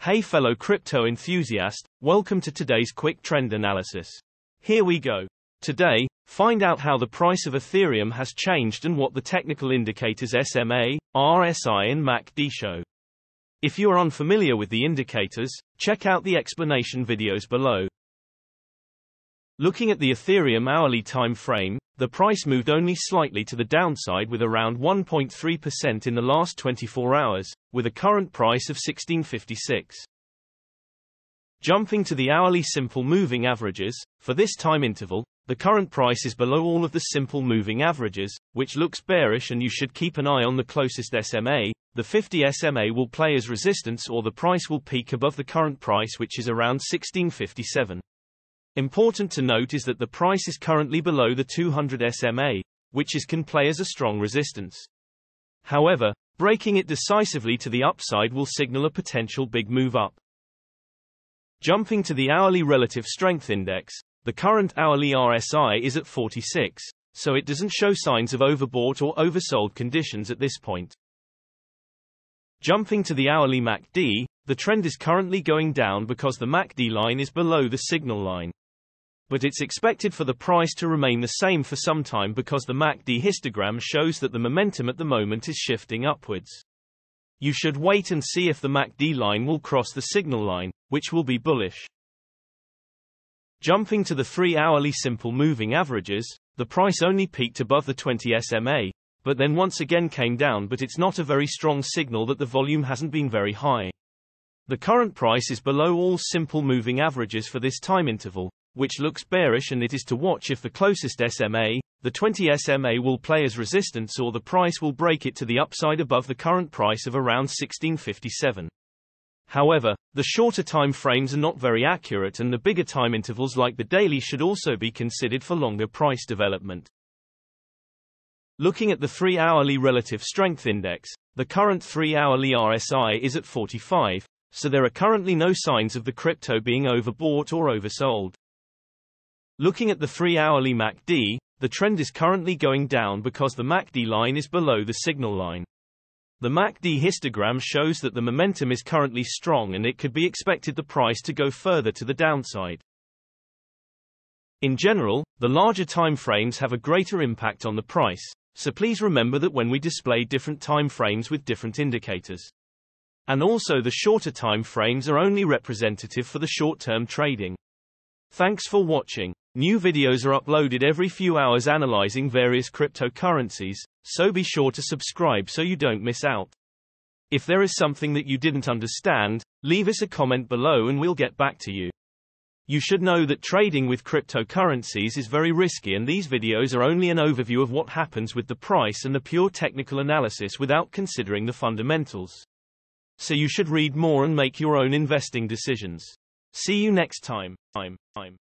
Hey fellow crypto enthusiast, welcome to today's quick trend analysis. Here we go. Today, find out how the price of Ethereum has changed and what the technical indicators SMA, RSI and MACD show. If you are unfamiliar with the indicators, check out the explanation videos below. Looking at the Ethereum hourly time frame, the price moved only slightly to the downside with around 1.3% in the last 24 hours, with a current price of 1656. Jumping to the hourly simple moving averages, for this time interval, the current price is below all of the simple moving averages, which looks bearish and you should keep an eye on the closest SMA. The 50 SMA will play as resistance or the price will peak above the current price which is around 1657. Important to note is that the price is currently below the 200 SMA, which is can play as a strong resistance. However, breaking it decisively to the upside will signal a potential big move up. Jumping to the hourly relative strength index, the current hourly RSI is at 46, so it doesn't show signs of overbought or oversold conditions at this point. Jumping to the hourly MACD, the trend is currently going down because the MACD line is below the signal line but it's expected for the price to remain the same for some time because the MACD histogram shows that the momentum at the moment is shifting upwards. You should wait and see if the MACD line will cross the signal line, which will be bullish. Jumping to the 3-hourly simple moving averages, the price only peaked above the 20 SMA, but then once again came down but it's not a very strong signal that the volume hasn't been very high. The current price is below all simple moving averages for this time interval, which looks bearish and it is to watch if the closest SMA, the 20 SMA will play as resistance or the price will break it to the upside above the current price of around 1657. However, the shorter time frames are not very accurate and the bigger time intervals like the daily should also be considered for longer price development. Looking at the 3-hourly relative strength index, the current 3-hourly RSI is at 45, so there are currently no signs of the crypto being overbought or oversold. Looking at the 3-hourly MACD, the trend is currently going down because the MACD line is below the signal line. The MACD histogram shows that the momentum is currently strong and it could be expected the price to go further to the downside. In general, the larger time frames have a greater impact on the price, so please remember that when we display different time frames with different indicators. And also the shorter time frames are only representative for the short-term trading. Thanks for watching. New videos are uploaded every few hours analyzing various cryptocurrencies, so be sure to subscribe so you don't miss out. If there is something that you didn't understand, leave us a comment below and we'll get back to you. You should know that trading with cryptocurrencies is very risky and these videos are only an overview of what happens with the price and the pure technical analysis without considering the fundamentals. So you should read more and make your own investing decisions. See you next time. time, time.